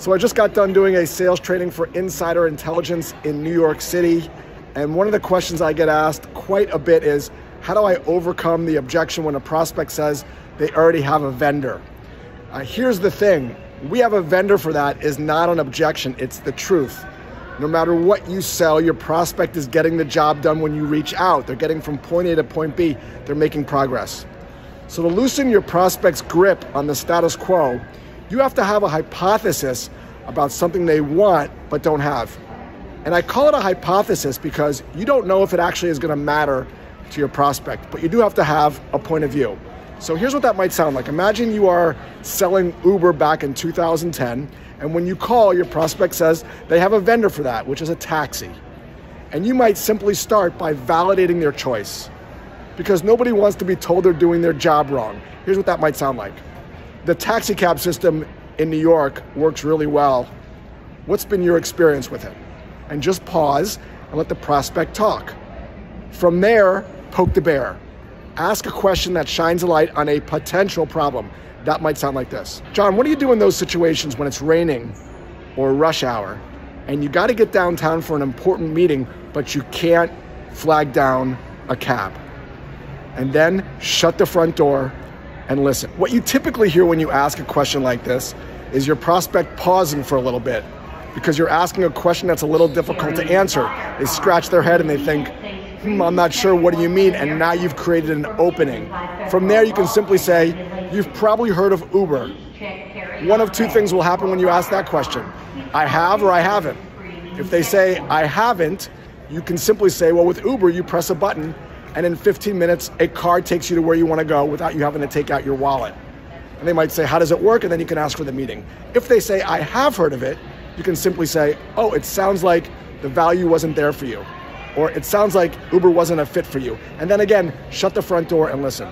So I just got done doing a sales training for Insider Intelligence in New York City. And one of the questions I get asked quite a bit is how do I overcome the objection when a prospect says they already have a vendor? Uh, here's the thing we have a vendor for that is not an objection, it's the truth. No matter what you sell, your prospect is getting the job done when you reach out. They're getting from point A to point B, they're making progress. So, to loosen your prospect's grip on the status quo, you have to have a hypothesis about something they want but don't have. And I call it a hypothesis because you don't know if it actually is going to matter to your prospect, but you do have to have a point of view. So here's what that might sound like. Imagine you are selling Uber back in 2010, and when you call, your prospect says they have a vendor for that, which is a taxi. And you might simply start by validating their choice because nobody wants to be told they're doing their job wrong. Here's what that might sound like the taxi cab system in New York works really well. What's been your experience with it? And just pause and let the prospect talk. From there, poke the bear. Ask a question that shines a light on a potential problem. That might sound like this John, what do you do in those situations when it's raining or rush hour and you got to get downtown for an important meeting, but you can't flag down a cab? And then shut the front door and listen. What you typically hear when you ask a question like this is your prospect pausing for a little bit because you're asking a question that's a little difficult to answer. They scratch their head and they think, hmm, I'm not sure, what do you mean? And now you've created an opening. From there, you can simply say, You've probably heard of Uber. One of two things will happen when you ask that question I have or I haven't. If they say, I haven't, you can simply say, Well, with Uber, you press a button and in 15 minutes, a car takes you to where you want to go without you having to take out your wallet. And they might say, How does it work? And then you can ask for the meeting. If they say, I have heard of it, you can simply say, Oh, it sounds like the value wasn't there for you. Or it sounds like Uber wasn't a fit for you. And then again, shut the front door and listen.